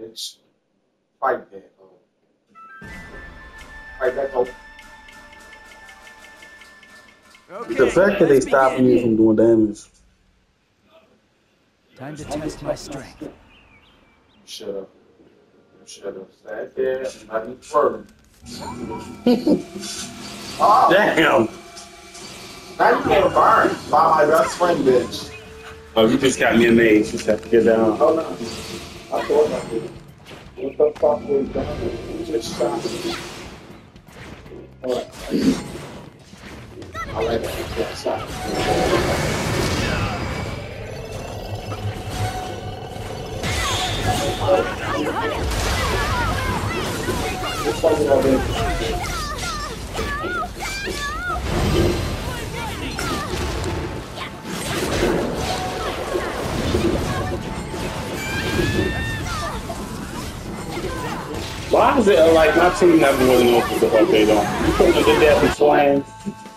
bitch. Fight that hoe. Fight that hoe. Okay. The fact that they let's stopping you from doing damage. Time to test my strength. You shut up. You shut up. Stand there. I need further. oh, Damn. now you getting burned by my best friend, bitch. Oh, you just got me a maid. Just have to get down. Hold on. I thought I did. What the fuck was that? You just shot me. Hold on. I like Why is it like my team never really the fuck they doing? You put to death in flames.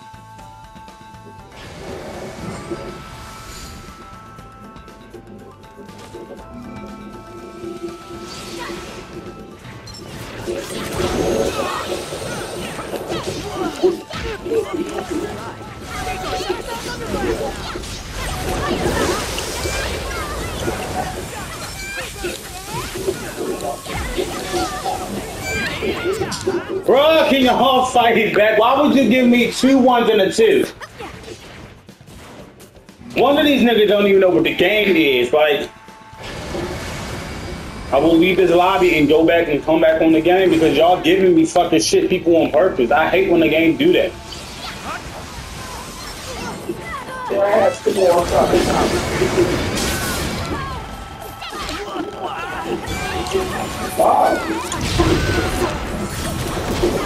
Bro, can heart fight it back? Why would you give me two ones and a two? One of these niggas don't even know what the game is. Like, I will leave this lobby and go back and come back on the game because y'all giving me fucking shit people on purpose. I hate when the game do that. Your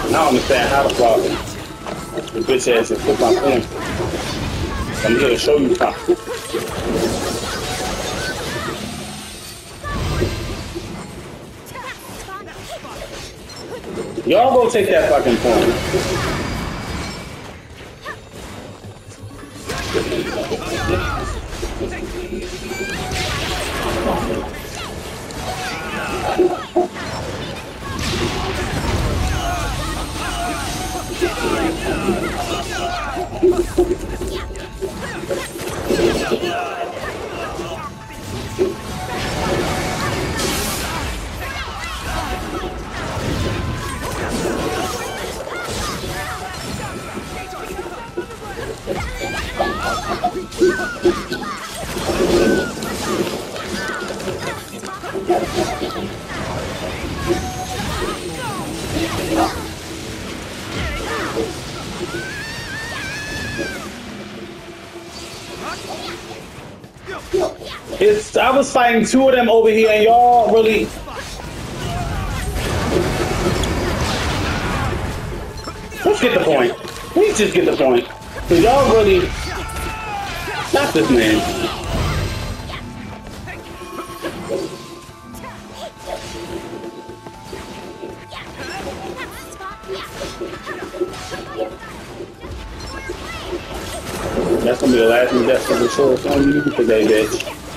stop. I understand how the fuck the bitch ass and put my point. I'm here to show you something. Y'all go take that fucking point. It's I was fighting two of them over here and y'all really Let's get the point. Please just get the point. Cause y'all really not this man. That's gonna be the last investment resource on you today, bitch.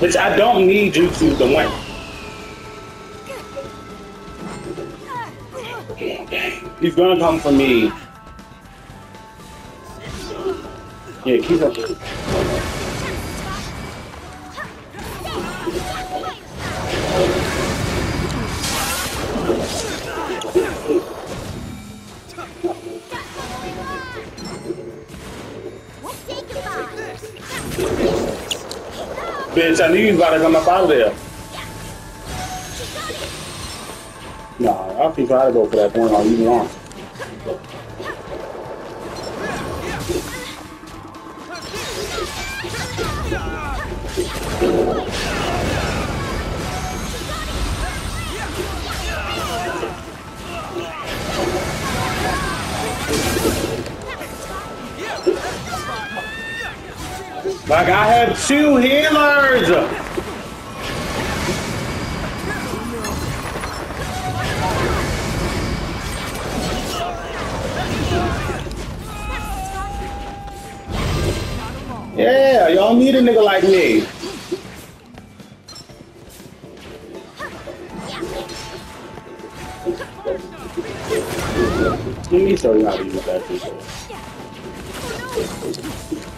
Bitch, I don't need you to the win. He's gonna come for me. Yeah, keep up. Bitch, I knew you was about to come up out of there. Nah, keep trying to go for that point all you want. Like I have two healers. Yeah, y'all need a nigga like me. Let me show you how to use that feature.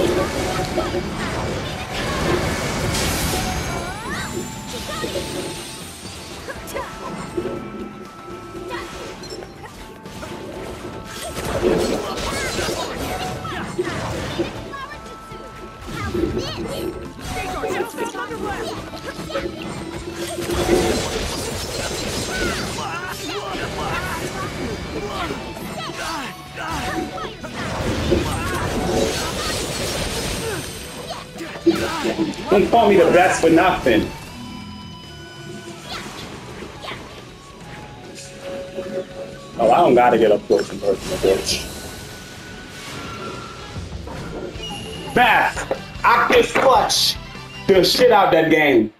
Attack! Don't call me the best for nothing. Oh, I don't gotta get up close and personal, bitch. Bath! Octave clutch! The shit out that game.